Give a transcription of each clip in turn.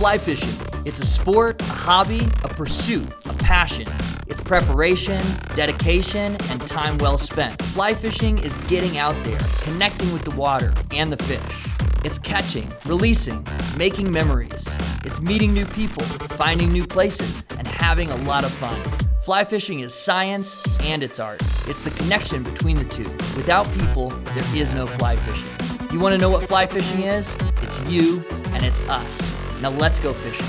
Fly fishing. It's a sport, a hobby, a pursuit, a passion. It's preparation, dedication, and time well spent. Fly fishing is getting out there, connecting with the water and the fish. It's catching, releasing, making memories. It's meeting new people, finding new places, and having a lot of fun. Fly fishing is science and it's art. It's the connection between the two. Without people, there is no fly fishing. You want to know what fly fishing is? It's you and it's us. Now let's go fishing.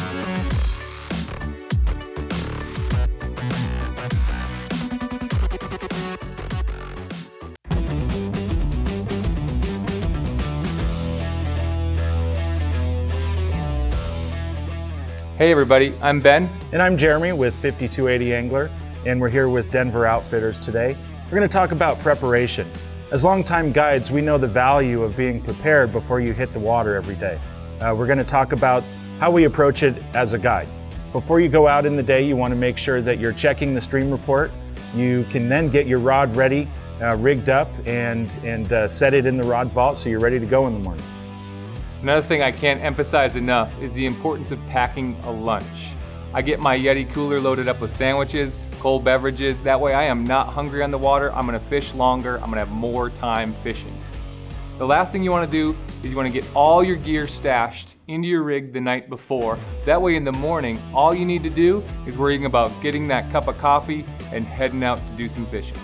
Hey everybody, I'm Ben. And I'm Jeremy with 5280 Angler, and we're here with Denver Outfitters today. We're going to talk about preparation. As longtime guides, we know the value of being prepared before you hit the water every day. Uh, we're going to talk about how we approach it as a guide. Before you go out in the day, you want to make sure that you're checking the stream report. You can then get your rod ready, uh, rigged up, and, and uh, set it in the rod vault so you're ready to go in the morning. Another thing I can't emphasize enough is the importance of packing a lunch. I get my Yeti cooler loaded up with sandwiches, cold beverages. That way I am not hungry on the water. I'm gonna fish longer. I'm gonna have more time fishing. The last thing you wanna do is you wanna get all your gear stashed into your rig the night before. That way in the morning, all you need to do is worrying about getting that cup of coffee and heading out to do some fishing.